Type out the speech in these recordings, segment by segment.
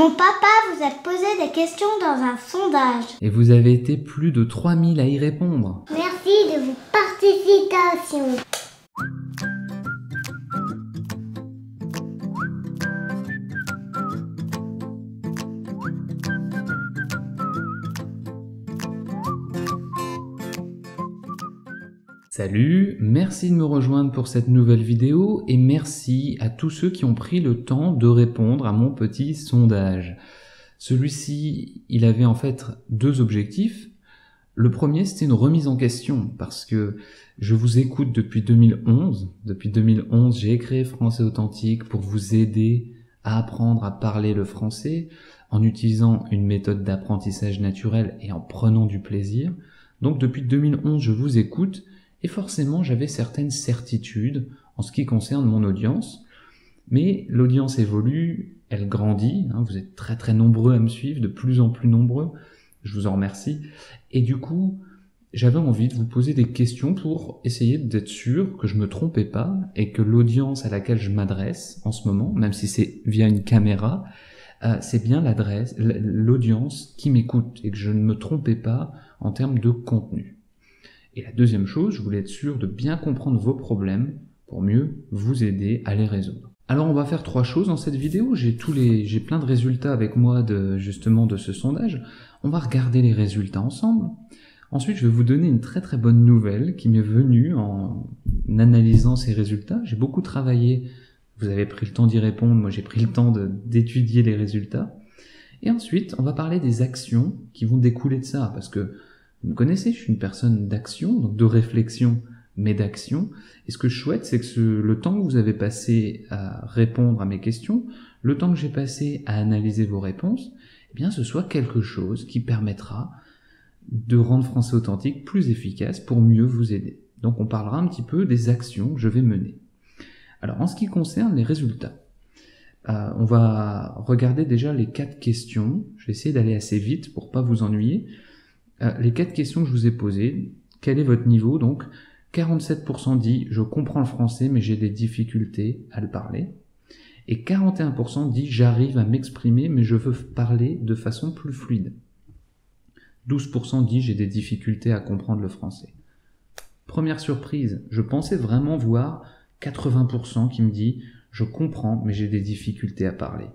Mon papa vous a posé des questions dans un sondage. Et vous avez été plus de 3000 à y répondre. Merci de vos participations. Salut, merci de me rejoindre pour cette nouvelle vidéo et merci à tous ceux qui ont pris le temps de répondre à mon petit sondage. Celui-ci, il avait en fait deux objectifs. Le premier, c'était une remise en question parce que je vous écoute depuis 2011. Depuis 2011, j'ai créé Français Authentique pour vous aider à apprendre à parler le français en utilisant une méthode d'apprentissage naturel et en prenant du plaisir. Donc depuis 2011, je vous écoute et forcément j'avais certaines certitudes en ce qui concerne mon audience. Mais l'audience évolue, elle grandit, hein, vous êtes très très nombreux à me suivre, de plus en plus nombreux, je vous en remercie. Et du coup, j'avais envie de vous poser des questions pour essayer d'être sûr que je me trompais pas et que l'audience à laquelle je m'adresse en ce moment, même si c'est via une caméra, euh, c'est bien l'adresse, l'audience qui m'écoute et que je ne me trompais pas en termes de contenu. Et la deuxième chose, je voulais être sûr de bien comprendre vos problèmes pour mieux vous aider à les résoudre. Alors on va faire trois choses dans cette vidéo. J'ai tous les, j'ai plein de résultats avec moi de justement de ce sondage. On va regarder les résultats ensemble. Ensuite, je vais vous donner une très très bonne nouvelle qui m'est venue en analysant ces résultats. J'ai beaucoup travaillé. Vous avez pris le temps d'y répondre. Moi, j'ai pris le temps d'étudier les résultats. Et ensuite, on va parler des actions qui vont découler de ça, parce que vous me connaissez, je suis une personne d'action, donc de réflexion, mais d'action. Et ce que je souhaite, c'est que le temps que vous avez passé à répondre à mes questions, le temps que j'ai passé à analyser vos réponses, eh bien, ce soit quelque chose qui permettra de rendre Français authentique plus efficace pour mieux vous aider. Donc, on parlera un petit peu des actions que je vais mener. Alors, en ce qui concerne les résultats, euh, on va regarder déjà les quatre questions. Je vais essayer d'aller assez vite pour pas vous ennuyer. Euh, les quatre questions que je vous ai posées, quel est votre niveau Donc, 47% dit je comprends le français mais j'ai des difficultés à le parler. Et 41% dit j'arrive à m'exprimer mais je veux parler de façon plus fluide. 12% dit j'ai des difficultés à comprendre le français. Première surprise, je pensais vraiment voir 80% qui me dit je comprends mais j'ai des difficultés à parler.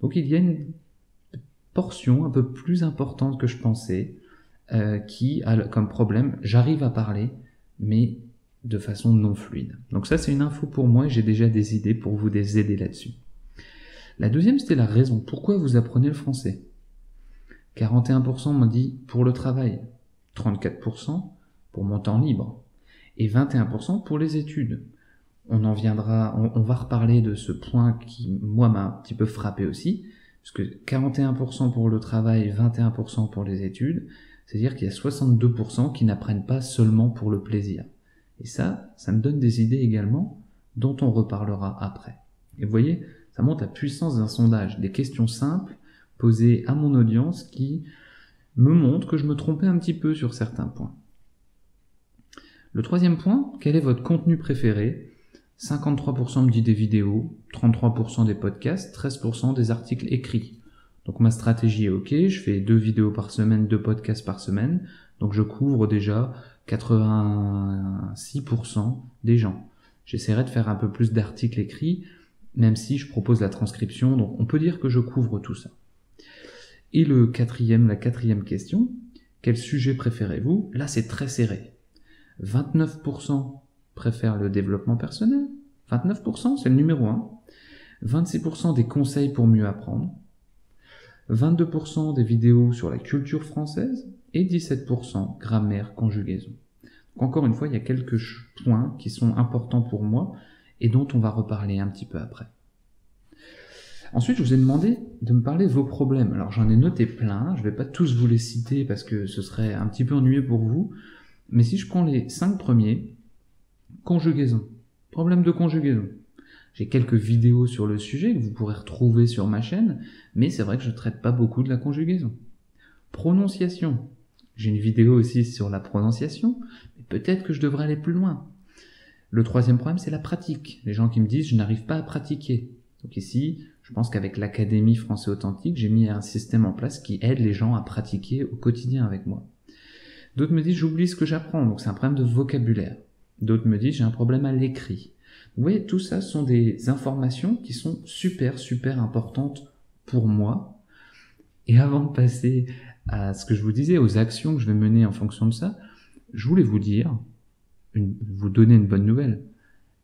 Donc il y a une portion un peu plus importante que je pensais euh, qui a comme problème, j'arrive à parler, mais de façon non fluide. Donc ça, c'est une info pour moi et j'ai déjà des idées pour vous aider là-dessus. La deuxième, c'était la raison. Pourquoi vous apprenez le français? 41% m'ont dit pour le travail, 34% pour mon temps libre et 21% pour les études. On en viendra, on, on va reparler de ce point qui, moi, m'a un petit peu frappé aussi, parce que 41% pour le travail, 21% pour les études, c'est-à-dire qu'il y a 62% qui n'apprennent pas seulement pour le plaisir. Et ça, ça me donne des idées également dont on reparlera après. Et vous voyez, ça montre la puissance d'un sondage, des questions simples posées à mon audience qui me montrent que je me trompais un petit peu sur certains points. Le troisième point, quel est votre contenu préféré? 53% me dit des vidéos, 33% des podcasts, 13% des articles écrits. Donc ma stratégie est ok, je fais deux vidéos par semaine, deux podcasts par semaine, donc je couvre déjà 86% des gens. J'essaierai de faire un peu plus d'articles écrits, même si je propose la transcription, donc on peut dire que je couvre tout ça. Et le quatrième, la quatrième question, quel sujet préférez-vous? Là c'est très serré. 29% préfèrent le développement personnel, 29% c'est le numéro 1, 26% des conseils pour mieux apprendre, 22% des vidéos sur la culture française et 17% grammaire, conjugaison. Encore une fois, il y a quelques points qui sont importants pour moi et dont on va reparler un petit peu après. Ensuite, je vous ai demandé de me parler de vos problèmes. Alors j'en ai noté plein, je ne vais pas tous vous les citer parce que ce serait un petit peu ennuyeux pour vous, mais si je prends les cinq premiers, conjugaison, problème de conjugaison, j'ai quelques vidéos sur le sujet que vous pourrez retrouver sur ma chaîne, mais c'est vrai que je ne traite pas beaucoup de la conjugaison. Prononciation. J'ai une vidéo aussi sur la prononciation, mais peut-être que je devrais aller plus loin. Le troisième problème, c'est la pratique. Les gens qui me disent je n'arrive pas à pratiquer. Donc ici, je pense qu'avec l'Académie français authentique, j'ai mis un système en place qui aide les gens à pratiquer au quotidien avec moi. D'autres me disent j'oublie ce que j'apprends, donc c'est un problème de vocabulaire. D'autres me disent j'ai un problème à l'écrit. Vous voyez, tout ça sont des informations qui sont super, super importantes pour moi. Et avant de passer à ce que je vous disais, aux actions que je vais mener en fonction de ça, je voulais vous dire, vous donner une bonne nouvelle.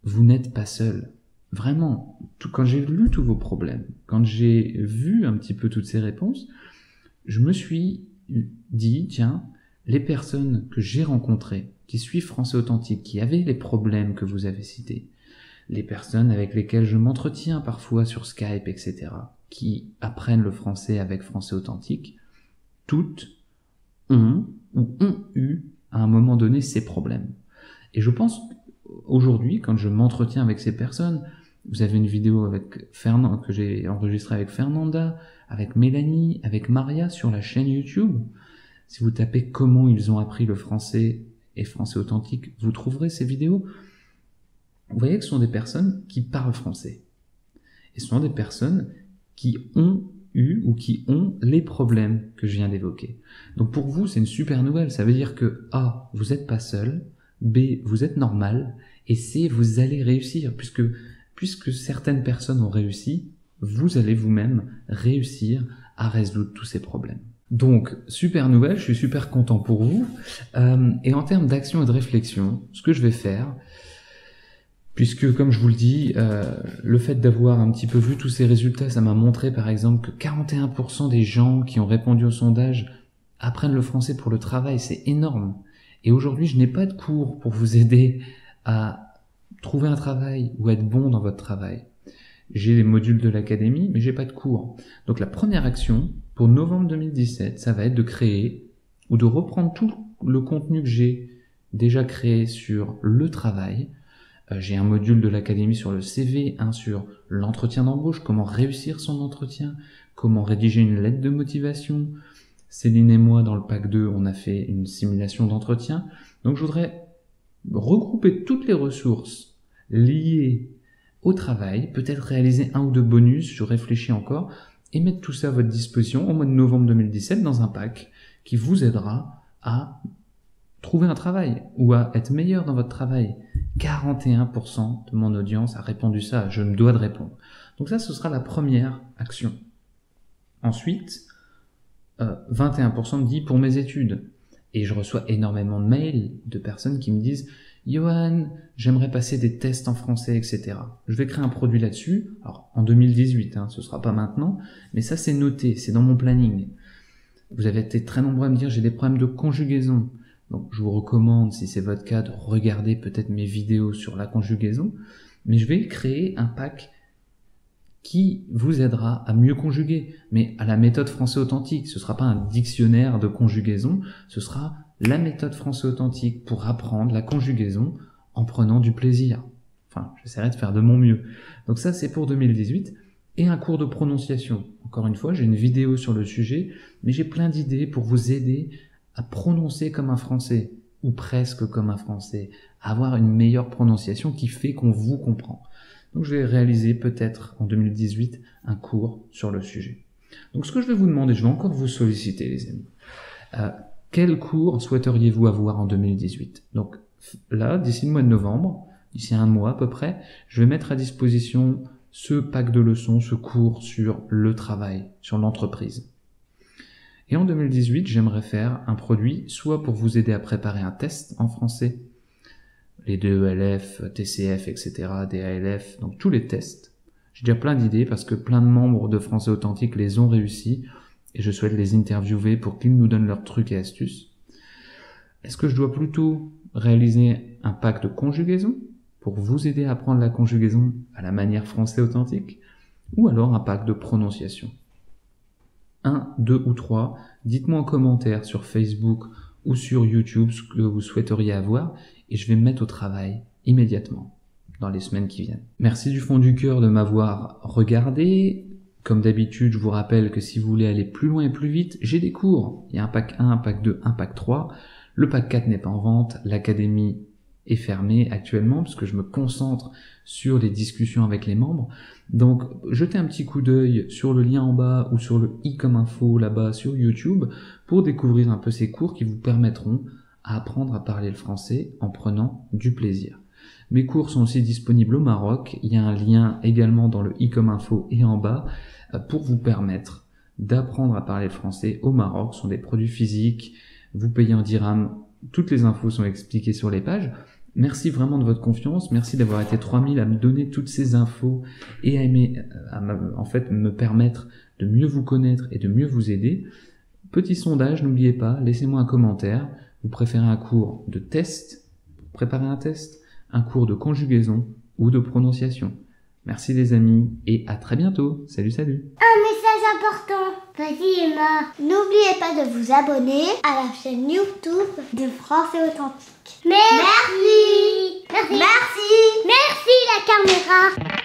Vous n'êtes pas seul. Vraiment, quand j'ai lu tous vos problèmes, quand j'ai vu un petit peu toutes ces réponses, je me suis dit, tiens, les personnes que j'ai rencontrées, qui suivent Français Authentique, qui avaient les problèmes que vous avez cités, les personnes avec lesquelles je m'entretiens parfois sur Skype, etc., qui apprennent le français avec Français Authentique, toutes ont ou ont eu à un moment donné ces problèmes. Et je pense aujourd'hui, quand je m'entretiens avec ces personnes, vous avez une vidéo avec Fernand, que j'ai enregistrée avec Fernanda, avec Mélanie, avec Maria sur la chaîne YouTube. Si vous tapez comment ils ont appris le français et français authentique, vous trouverez ces vidéos. Vous voyez que ce sont des personnes qui parlent français. Et ce sont des personnes qui ont eu ou qui ont les problèmes que je viens d'évoquer. Donc pour vous, c'est une super nouvelle. Ça veut dire que A, vous n'êtes pas seul, B, vous êtes normal, et C, vous allez réussir, puisque, puisque certaines personnes ont réussi, vous allez vous-même réussir à résoudre tous ces problèmes. Donc, super nouvelle, je suis super content pour vous. Euh, et en termes d'action et de réflexion, ce que je vais faire, puisque comme je vous le dis, euh, le fait d'avoir un petit peu vu tous ces résultats, ça m'a montré par exemple que 41% des gens qui ont répondu au sondage apprennent le français pour le travail, c'est énorme. Et aujourd'hui, je n'ai pas de cours pour vous aider à trouver un travail ou être bon dans votre travail. J'ai les modules de l'académie, mais j'ai pas de cours. Donc la première action pour novembre 2017, ça va être de créer ou de reprendre tout le contenu que j'ai déjà créé sur le travail. Euh, j'ai un module de l'académie sur le CV, un sur l'entretien d'embauche, comment réussir son entretien, comment rédiger une lettre de motivation, Céline et moi, dans le pack 2, on a fait une simulation d'entretien. Donc je voudrais regrouper toutes les ressources liées au travail, peut-être réaliser un ou deux bonus, je réfléchis encore, et mettre tout ça à votre disposition au mois de novembre 2017 dans un pack qui vous aidera à trouver un travail ou à être meilleur dans votre travail. 41% de mon audience a répondu ça, je me dois de répondre. Donc ça, ce sera la première action. Ensuite, 21% me dit pour mes études. Et je reçois énormément de mails de personnes qui me disent Johan, j'aimerais passer des tests en français, etc. Je vais créer un produit là-dessus. Alors, en 2018, hein, ce sera pas maintenant, mais ça, c'est noté, c'est dans mon planning. Vous avez été très nombreux à me dire j'ai des problèmes de conjugaison. Donc, je vous recommande, si c'est votre cas, de regarder peut-être mes vidéos sur la conjugaison. Mais je vais créer un pack qui vous aidera à mieux conjuguer, mais à la méthode français authentique. Ce ne sera pas un dictionnaire de conjugaison, ce sera la méthode français authentique pour apprendre la conjugaison en prenant du plaisir. Enfin, j'essaierai de faire de mon mieux. Donc ça, c'est pour 2018. Et un cours de prononciation. Encore une fois, j'ai une vidéo sur le sujet, mais j'ai plein d'idées pour vous aider à prononcer comme un français, ou presque comme un français, avoir une meilleure prononciation qui fait qu'on vous comprend. Donc je vais réaliser peut-être en 2018 un cours sur le sujet. Donc ce que je vais vous demander, je vais encore vous solliciter les amis. Euh, quel cours souhaiteriez-vous avoir en 2018 Donc là, d'ici le mois de novembre, d'ici un mois à peu près, je vais mettre à disposition ce pack de leçons, ce cours sur le travail, sur l'entreprise. Et en 2018, j'aimerais faire un produit soit pour vous aider à préparer un test en français les deux ELF, TCF, etc., DALF, donc tous les tests. J'ai déjà plein d'idées parce que plein de membres de Français Authentique les ont réussi et je souhaite les interviewer pour qu'ils nous donnent leurs trucs et astuces. Est-ce que je dois plutôt réaliser un pack de conjugaison pour vous aider à apprendre la conjugaison à la manière français authentique ou alors un pack de prononciation? Un, deux ou trois, dites-moi en commentaire sur Facebook ou sur YouTube ce que vous souhaiteriez avoir et je vais me mettre au travail immédiatement dans les semaines qui viennent. Merci du fond du cœur de m'avoir regardé. Comme d'habitude, je vous rappelle que si vous voulez aller plus loin et plus vite, j'ai des cours. Il y a un pack 1, un pack 2, un pack 3. Le pack 4 n'est pas en vente. L'académie est fermé actuellement puisque je me concentre sur les discussions avec les membres. Donc, jetez un petit coup d'œil sur le lien en bas ou sur le i comme info là-bas sur YouTube pour découvrir un peu ces cours qui vous permettront à apprendre à parler le français en prenant du plaisir. Mes cours sont aussi disponibles au Maroc. Il y a un lien également dans le i comme info et en bas euh, pour vous permettre d'apprendre à parler le français au Maroc. Ce sont des produits physiques. Vous payez en dirham. Toutes les infos sont expliquées sur les pages. Merci vraiment de votre confiance. Merci d'avoir été 3000 à me donner toutes ces infos et à, aimer, à en fait me permettre de mieux vous connaître et de mieux vous aider. Petit sondage, n'oubliez pas, laissez-moi un commentaire. Vous préférez un cours de test, préparer un test, un cours de conjugaison ou de prononciation. Merci les amis et à très bientôt. Salut salut. Vas-y Emma. N'oubliez pas de vous abonner à la chaîne YouTube de Français Authentique. Merci. Merci. Merci. Merci la caméra.